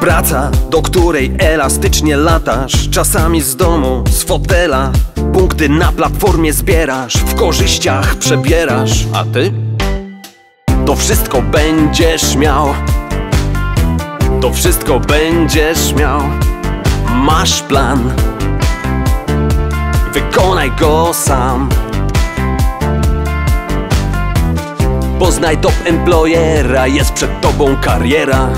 Praca, do której elastycznie latasz. Czasami z domu, z fotela. Punkty na platformie zbierasz. W korzyściach przebierasz. A ty? To wszystko będziesz miał. To wszystko będziesz miał. Masz plan. Wykonaj go sam. Poznaj top employera. Jest przed tobą kariera.